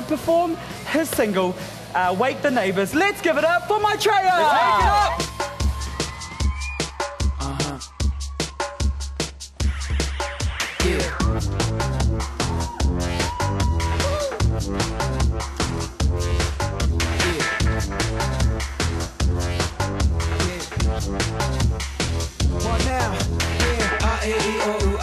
to perform his single, uh, Wake the Neighbours. Let's give it up for my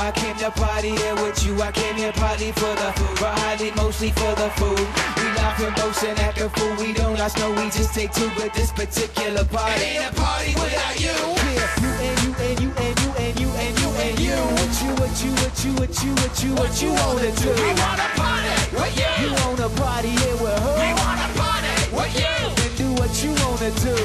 I came to party here with you. I came here partly for the food, but highly mostly for the food. We laugh and boast and act a fool. We don't last, no, we just take two. But this particular party ain't a party without you. Yeah, you and you and you and you and you and you and you. What you, what you, what you, what you, what you, what you wanna do? We wanna party wanna do.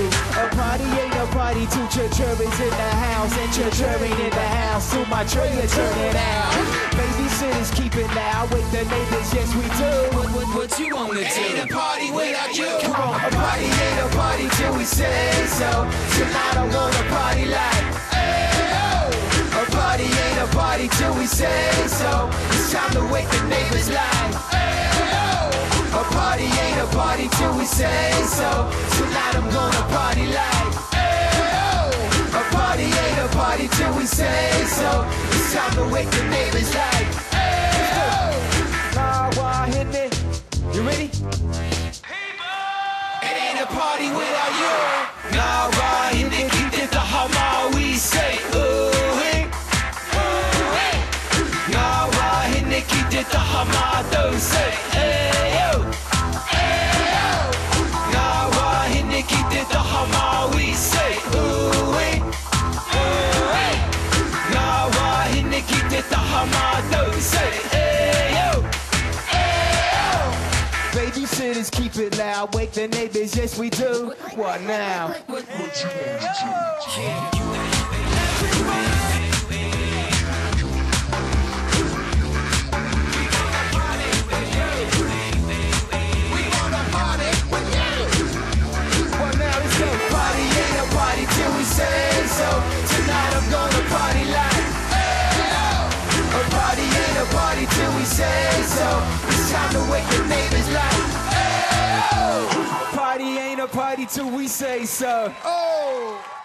A party ain't a party till church is in the house and church ain't in the house. So my trailer turn it out. Babysitters keep it loud. Wake the neighbors, yes we do. What, what, what you wanna do? Ain't a party without you. Come on, a party ain't a party till we say so. Tonight I wanna party like. A party ain't a party till we say so. It's time to wake the neighbors like. A party ain't a party till we say so. Till we say so. It's time to wake the neighbors like. Nah, why hit it? You ready? People! It ain't a party without you. Nah, why hit it? Keep it the how we say. Ooh, hey. Nah, why hit it? Keep it the how don't say. Hey, Babysitters keep it loud, wake the neighbors, yes we do. What now? A party till we say so. Oh.